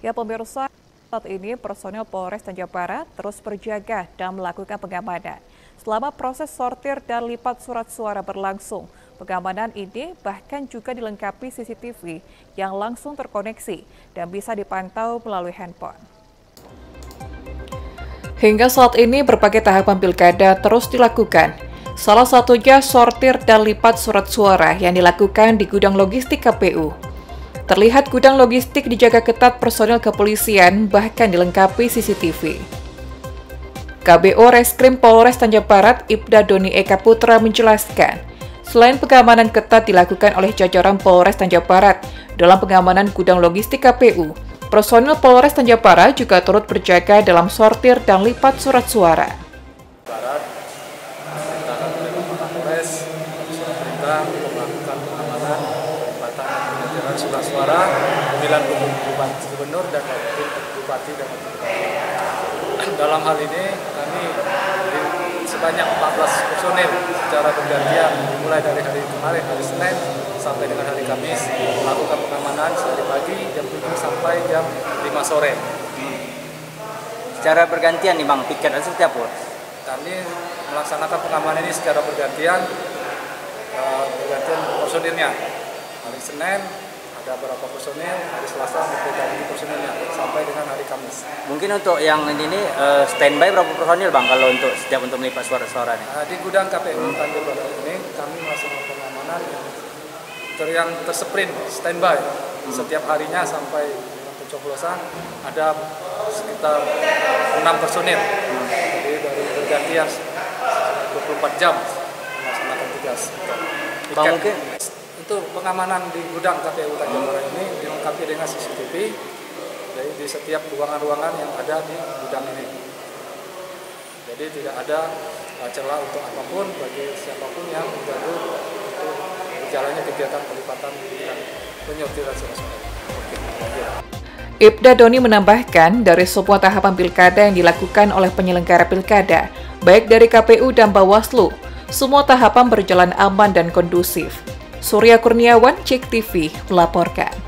Ya pemirsa, saat ini personel Polres Tanjung Barat terus berjaga dan melakukan pengamanan. Selama proses sortir dan lipat surat suara berlangsung, pengamanan ini bahkan juga dilengkapi CCTV yang langsung terkoneksi dan bisa dipantau melalui handphone. Hingga saat ini berbagai tahapan pilkada terus dilakukan. Salah satunya sortir dan lipat surat suara yang dilakukan di gudang logistik KPU. Terlihat gudang logistik dijaga ketat personel kepolisian bahkan dilengkapi CCTV. KBO Reskrim Polres Tanjung Barat Ibda Doni Eka Putra menjelaskan, selain pengamanan ketat dilakukan oleh jajaran Polres Tanjung Barat dalam pengamanan gudang logistik KPU, personil Polres Tanjung Barat juga turut berjaga dalam sortir dan lipat surat suara. Lipatan surat suara pemilihan gubernur dan bupati dan dalam hal ini kami sebanyak 14 personil secara bergantian mulai dari hari kemarin hari Senin sampai dengan hari Kamis melakukan pengamanan dari pagi jam 7 sampai jam 5 sore. Secara bergantian nih Bang, piket dan setiap apa? Kami melaksanakan pengamanan ini secara bergantian uh, bergantian personilnya. Hari Senin ada berapa personil hari Selasa lagi personilnya sampai dengan hari Kamis. Mungkin untuk yang ini nih uh, standby berapa personil bang kalau untuk setiap untuk melipat suara-suara nih? Uh, di gudang KPU hmm. Tanjung Barat ini kami melaksanakan pengamanan yang ter yang tersprint standby hmm. setiap harinya sampai pencoblosan ada sekitar enam personil. Hmm. Jadi dari bergantian 24 jam melaksanakan tugas. Bang mungkin untuk pengamanan di gudang KPU Tanjung ini dilengkapi dengan CCTV jadi di setiap ruangan-ruangan yang ada di gudang ini. Jadi tidak ada uh, celah untuk apa pun bagi siapa pun yang mengganggu untuk berjalannya kegiatan pelipatan dan penyortiran surat-surat. Ibda Doni menambahkan, dari semua tahapan pilkada yang dilakukan oleh penyelenggara pilkada, baik dari KPU dan Bawaslu, semua tahapan berjalan aman dan kondusif. Surya Kurniawan, Cek TV, melaporkan.